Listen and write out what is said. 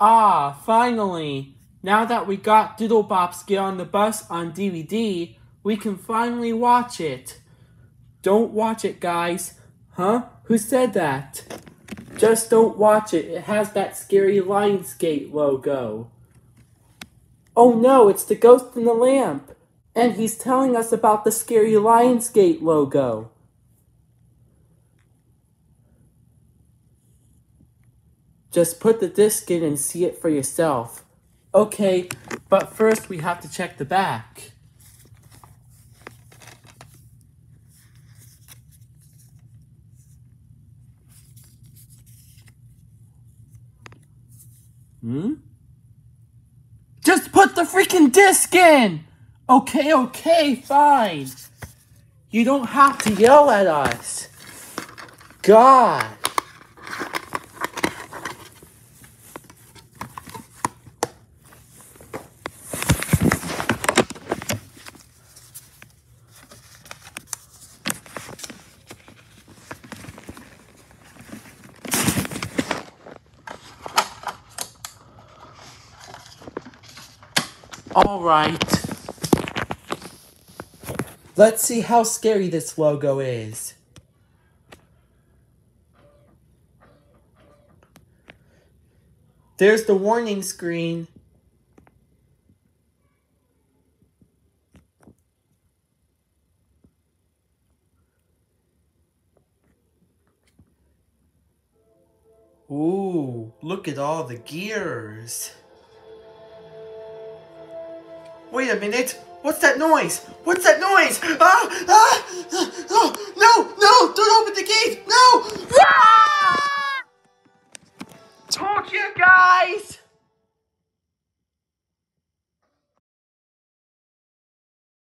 Ah, finally! Now that we got Doodlebop's Get on the Bus on DVD, we can finally watch it. Don't watch it, guys. Huh? Who said that? Just don't watch it. It has that scary Lionsgate logo. Oh no, it's the ghost in the lamp. And he's telling us about the scary Lionsgate logo. Just put the disc in and see it for yourself. Okay, but first we have to check the back. Hmm? Just put the freaking disc in! Okay, okay, fine. You don't have to yell at us. God. All right. Let's see how scary this logo is. There's the warning screen. Ooh, look at all the gears. Wait a minute. What's that noise? What's that noise? Ah! Ah! Oh, no! No! Don't open the gate! No! Ah! You guys!